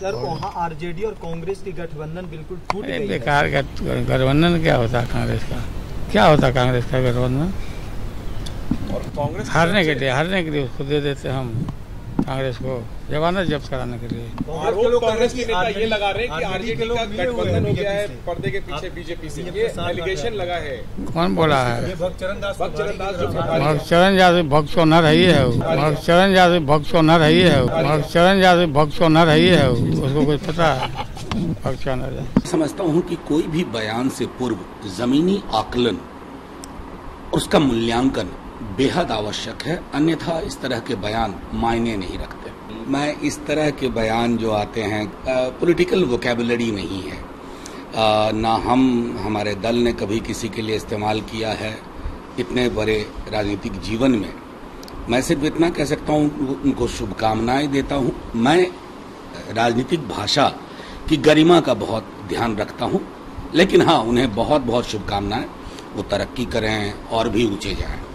Sir वहाँ RJD और कांग्रेस की गठबंधन बिल्कुल टूट गई बेकार गठबंधन क्या होता है कांग्रेस का? क्या होता कांग्रेस का गठबंधन? और कांग्रेस हारने के लिए हारने के लिए उसको दे देते हम। कांग्रेस को जमानत जब्त कराने के लिए। कांग्रेस के नेता ये लगा रहे हैं कि आरजेडी का गठबंधन हो गया है पर्दे के पीछे बीजेपी से। ये एलिगेशन लगा है। कौन बोला है? भक्तचरण दास दास हैं। भक्त सोनर है ही है। वो। भक्तचरण यादव भक्त सोनर है। ही है। वो। भक्तचरण यादव भक्त सोनर है ही। है उसको कुछ पता है? समझता हूँ कि कोई भी बयान से पूर्व जमीनी आकलन उसका मूल्यांकन बेहद आवश्यक है अन्यथा इस तरह के बयान मायने नहीं रखते। मैं इस तरह के बयान जो आते हैं पॉलिटिकल वोकेबुलरी नहीं है। अ, ना हम हमारे दल ने कभी किसी के लिए इस्तेमाल किया है इतने बड़े राजनीतिक जीवन में। मैं सिर्फ़ इतना कह सकता हूँ उनको शुभकामनाएँ देता हूँ। मैं राजनीतिक भाषा की गरिमा का बहुत ध्यान रखता हूँ लेकिन हाँ उन्हें बहुत बहुत शुभकामनाएँ वो तरक्की करें और भी ऊँचे जाएँ।